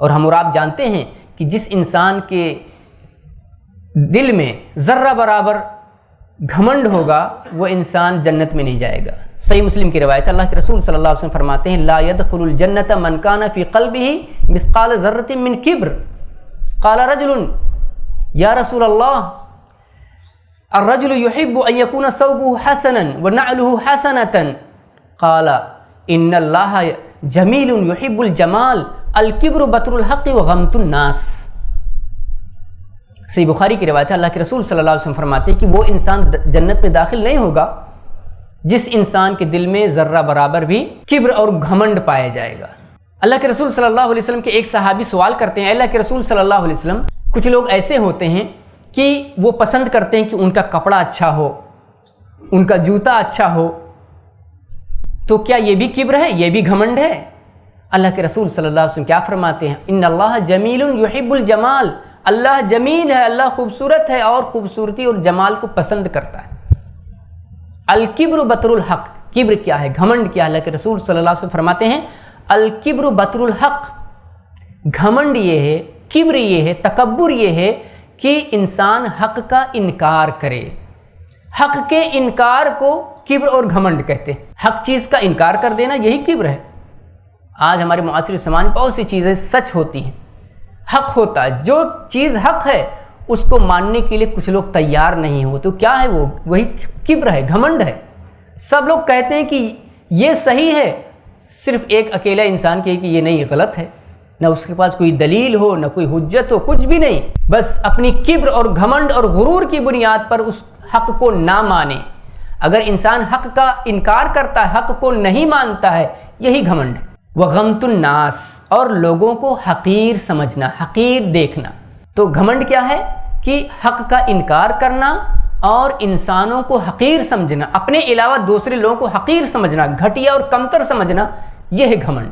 और हम और आप जानते हैं कि जिस इंसान के दिल में ज़र्रा बराबर घमंड होगा, वो इंसान जन्नत में नहीं जाएगा। सही मुस्लिम की रवायत अल्लाह के रसूल सल्लल्लाहु अलैहि वसल्लम फरमाते हैं, ला यदखुलुल जन्नत मन काना फ़ी क़ल्बिही मिसक़ाल ज़र्रतिन मिन किब्र। क़ाला रजुलुन, या रसूल अल्लाह युहिब्बु अन यकून सौबुहु हसनन व नअलुहु हसनतन। क़ाला, इन्नल्लाह जमीलुन युहिब्बुल जमाल। अल किब्रु बतरुल व गमतुन नास सही बुखारी की रवायत है अल्लाह के रसूल सल्लल्लाहु अलैहि वसल्लम फरमाते हैं कि वो इंसान जन्नत में दाखिल नहीं होगा जिस इंसान के दिल में ज़र्रा बराबर भी किब्र और घमंड पाया जाएगा अल्लाह के रसूल सल्लल्लाहु अलैहि वसल्लम के एक सहाबी सवाल करते हैं अल्लाह के रसूल सल्लल्लाहु अलैहि वसल्लम कुछ लोग ऐसे होते हैं कि वो पसंद करते हैं कि उनका कपड़ा अच्छा हो उनका जूता अच्छा हो तो क्या ये भी किब्र है ये भी घमंड है अल्लाह के रसूल सल्लल्लाहु अलैहि वसल्लम क्या फरमाते हैं? इन अल्लाह जमील युहिब्बुल जमाल। अल्लाह जमील है, अल्लाह खूबसूरत है और खूबसूरती और जमाल को पसंद करता है। अल किब्र बतरुल हक। किब्र क्या है? घमंड क्या है? अल्लाह के रसूल सल्लल्लाहु अलैहि वसल्लम फरमाते हैं अल किब्र बतरुल हक। घमंड ये है, किब्र ये है तकबर ये है कि इंसान हक का इनकार करे। हक के इनकार को किब्र और घमंड कहते हैं। हक चीज़ का इनकार कर देना, यही किब्र है। आज हमारे मुआसर समाज बहुत सी चीज़ें सच होती हैं। हक होता है। जो चीज़ हक है, उसको मानने के लिए कुछ लोग तैयार नहीं हो। तो क्या है वो? वही किब्र है, घमंड है। सब लोग कहते हैं कि ये सही है। सिर्फ़ एक अकेला इंसान कहे कि ये नहीं गलत है। ना उसके पास कोई दलील हो, ना कोई हुज्जत हो, कुछ भी नहीं। बस अपनी किब्र और घमंड और गुरूर की बुनियाद पर उस हक को ना माने। अगर इंसान हक का इनकार करता है, हक को नहीं मानता है, यही घमंड व गमतुन नास, और लोगों को हकीर समझना, हकीर देखना। तो घमंड क्या है? कि हक का इनकार करना और इंसानों को हकीर समझना, अपने अलावा दूसरे लोगों को हकीर समझना, घटिया और कमतर समझना, यह है घमंड।